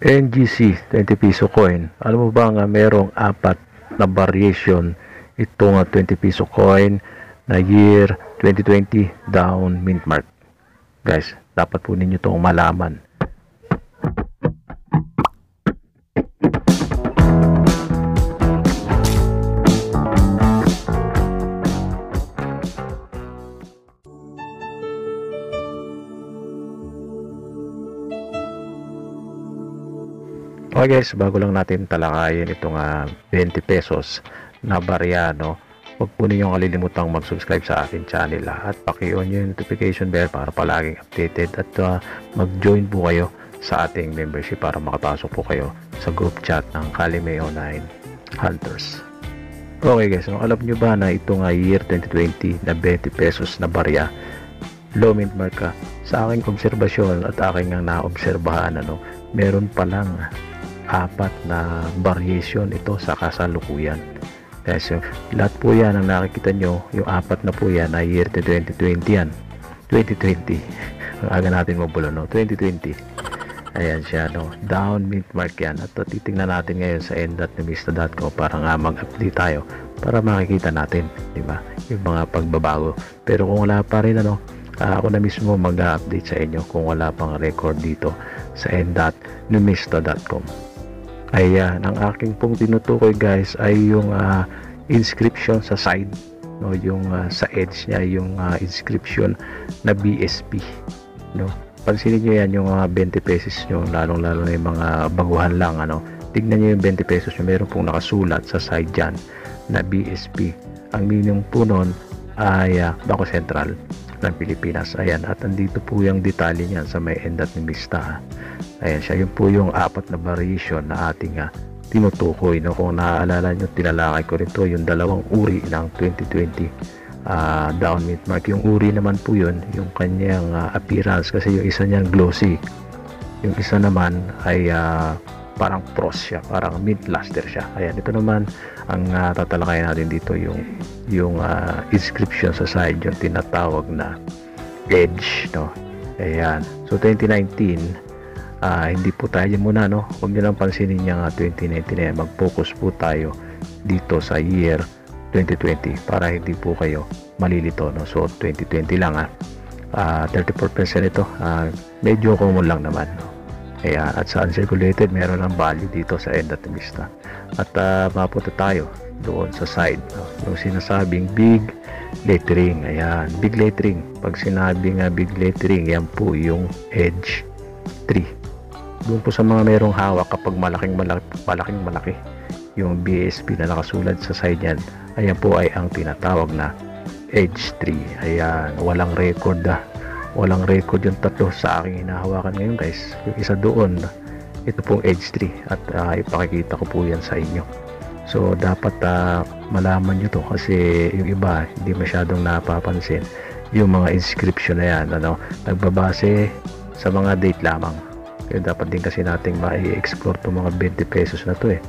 NGC 20 piso coin. Alam mo ba nga merong apat na variation itong 20 piso coin na year 2020 down mint mark. Guys, dapat po ninyo itong malaman. Okay guys, bago lang natin talakayin itong uh, 20 pesos na barya, no? Huwag po ninyong kalilimutang mag-subscribe sa akin channel ha? at paki-on yung notification bell para palaging updated at uh, mag-join po kayo sa ating membership para makapasok po kayo sa group chat ng Calimeo 9 Hunters. Okay guys, no, alam nyo ba na itong uh, year 2020 na 20 pesos na barya low mint marka sa aking obserbasyon at aking ang naobserbahan ano, meron pa lang apat na variation ito sa kasalukuyan. Guys, so, lahat po yan ang nakikita nyo, yung apat na po yan ay year 2020 yan. 2020. ang aga natin mabulo, no? 2020. Ayan siya, no? Down mint mark yan. At titingnan natin ngayon sa end.numista.com para nga mag-update tayo para makikita natin, di ba? Yung mga pagbabago. Pero kung wala pa rin, ano, uh, ako na mismo mag-update sa inyo kung wala pang record dito sa end.numista.com. Ayan, ang aking pong tinutukoy guys ay yung uh, inscription sa side, no, yung uh, sa edge niya yung uh, inscription na BSP, no. Pansinin niyo yan yung uh, 20 pesos niyo, lalong-lalo na yung mga baguhan lang ano. Tignan niyo yung 20 pesos niyo, meron pong nakasulat sa side diyan na BSP. Ang meaning po noon ay uh, Bangko Sentral ng Pilipinas. Ayan, at andito po yung detalye niyan sa may end at mista. Ayan siya, yun po yung apat na variation na ating uh, tinutukoy. No? Kung naaalala nyo, tinalakay ko rito yung dalawang uri ng 2020 uh, down mint mark. Yung uri naman po yun, yung kanyang uh, appearance kasi yung isa niyan glossy. Yung isa naman ay uh, parang frost siya, parang mint luster siya. Ayan, ito naman ang uh, tatalakayin natin dito yung yung uh, inscription sa side yung tinatawag na edge no? Ayan. So 2019 uh, ah, hindi po tayo muna no? Huwag nyo lang pansinin yung uh, 2019 na mag focus po tayo dito sa year 2020 para hindi po kayo malilito no? So 2020 lang ah. Uh, 34% ito. Uh, medyo common lang naman no Ayan, at sa uncirculated, meron ng value dito sa end at vista. At uh, mapunta tayo doon sa side. No? Yung sinasabing big lettering. Ayan, big lettering. Pag sinabing uh, big lettering, yan po yung edge 3. Doon po sa mga merong hawak kapag malaking malaki, malaking malaki yung BSP na nakasulat sa side yan, ayan po ay ang tinatawag na edge 3. Ayan, walang record ah walang record yung tatlo sa aking hinahawakan ngayon guys. Yung isa doon ito pong edge 3 at uh, ipakikita ko po yan sa inyo. So dapat uh, malaman nyo to kasi yung iba hindi masyadong napapansin yung mga inscription na yan ano, nagbabase sa mga date lamang. Kaya dapat din kasi nating ma-explore itong mga 20 pesos na to eh.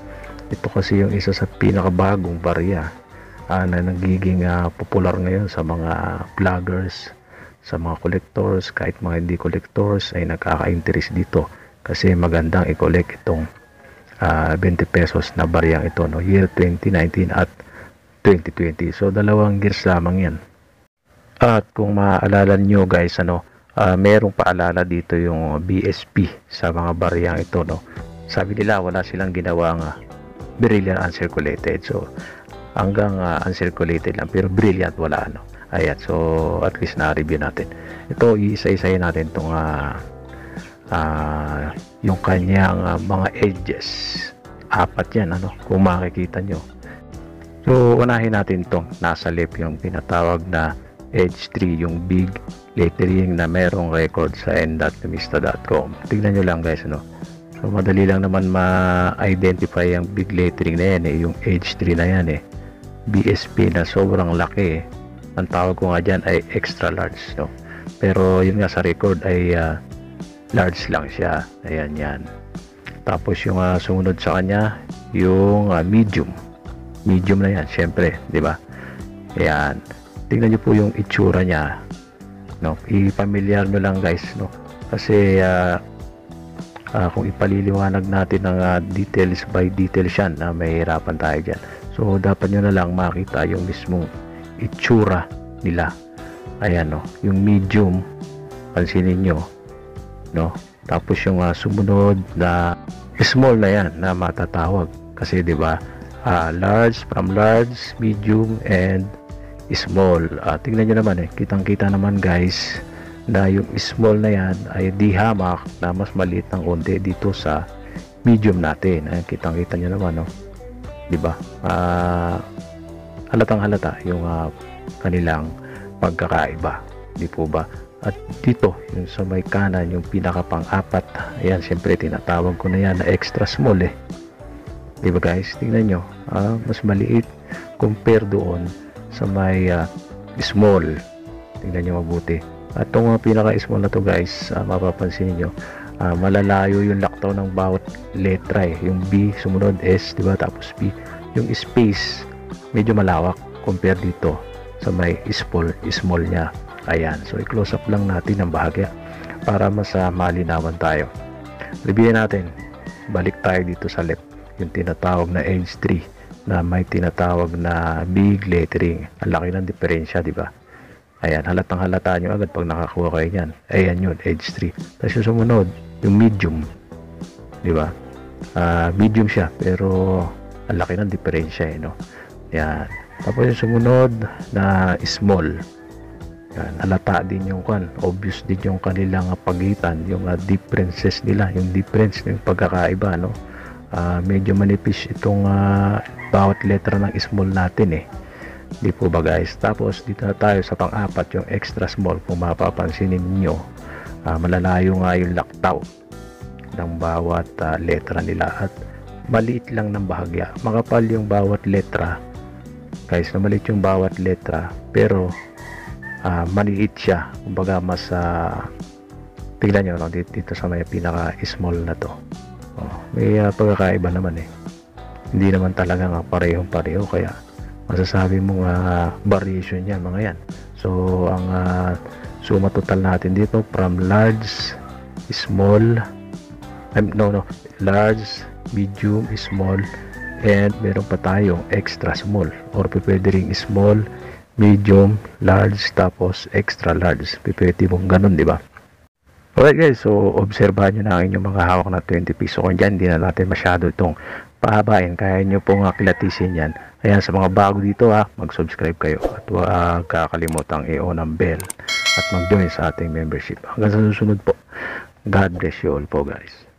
Ito kasi yung isa sa pinakabagong barya uh, na nagiging uh, popular ngayon sa mga vloggers sa mga collectors kahit mga hindi collectors ay nakaka-interest dito kasi magandang i-collect itong uh, ah, 20 pesos na bariyang ito no? Year 2019 at 2020 so dalawang years lamang yan. At kung maaalala nyo guys ano uh, merong paalala dito yung BSP sa mga bariyang ito no? Sabi nila wala silang ginawang uh, brilliant uncirculated. So hanggang uh, uncirculated lang pero brilliant wala ano Ayan, so at least na-review natin. Ito, iisa-isayin natin itong uh, uh, yung kanyang uh, mga edges. Apat yan, ano, kung makikita nyo. So, unahin natin itong nasa left yung pinatawag na edge 3, yung big lettering na merong record sa end.mista.com. Tignan nyo lang guys, ano. So, madali lang naman ma-identify yung big lettering na yan, eh, yung edge 3 na yan, eh. BSP na sobrang laki, eh ang tawag ko nga dyan ay extra large no? Pero yun nga sa record ay uh, large lang siya. Ayan yan. Tapos yung uh, sumunod sa kanya yung uh, medium. Medium na yan syempre di ba? Ayan. Tingnan niyo po yung itsura niya no? I-familiar nyo lang guys no? Kasi uh, ah, kung ipaliliwanag natin ng ah, details by details yan na mahirapan tayo dyan. So dapat nyo na lang makita yung mismong itsura nila. Ayan no? Yung medium pansinin nyo no? Tapos yung ah, sumunod na small na yan na matatawag. Kasi 'di ba ah, large from large medium and small. Ah, tingnan nyo naman eh. Kitang kita naman guys na yung small na yan ay di hamak na mas maliit ng konti dito sa medium natin. Ayan kitang kita nyo naman no? 'di ba? Ah, halatang halata yung ah, kanilang pagkakaiba. Di po ba? At dito yung sa may kanan yung pinaka pang apat ayan syempre tinatawag ko na yan na extra small eh. Di ba guys? Tingnan nyo. Ah, mas maliit compare doon sa may ah, small. Tingnan nyo mabuti. At itong mga pinaka small na to guys ah, mapapansin niyo ah, malalayo yung laktaw ng bawat letra eh. Yung B sumunod S di ba? Tapos P yung space medyo malawak compare dito sa may small small niya. Ayan so i-close up lang natin ang bahagya para mas ah, malinawan tayo. Reviewin natin balik tayo dito sa left yung tinatawag na edge 3 na may tinatawag na big lettering. Ang laki ng diferensya di ba? Ayan halatang halata nyo agad pag nakakuha kayo niyan. Ayan yun edge 3 tapos yung sumunod yung medium di ba? Ah, medium siya pero ang laki ng diferensya eh no yan. Tapos yung sumunod na small. Yan, halata din yung kan obvious din yung kanilang pagitan yung ah, differences nila yung difference yung pagkakaiba no? Ah, medyo manipis itong ah, bawat letra ng small natin eh. Di po ba guys? Tapos dito na tayo sa pang-apat yung extra small kung mapapansin ninyo. Ah, malalayo nga yung laktaw ng bawat ah, letra nila at maliit lang ng bahagya. Makapal yung bawat letra guys na maliit yung bawat letra pero ah, maliit siya. Kumbaga mas uh, tignan nyo no, dito, dito sa may pinaka small na to. Oh, may ah, pagkakaiba naman eh. Hindi naman talaga nga parehong pareho kaya masasabi mo nga variation yan mga yan. So ang ah, suma total natin dito from large small um, no no large medium small and meron pa tayong extra small or pwede ring small medium large tapos extra large pwede mong ganun di ba Alright guys, so obserbahan nyo na ang inyong mga hawak na 20 piso coin dyan. Hindi na natin masyado itong pahabain. Kaya nyo pong kilatisin yan. Ayan, sa mga bago dito ha, mag-subscribe kayo. At huwag kakalimutang i-on ang bell at mag-join sa ating membership. Hanggang sa susunod po. God bless you all po guys.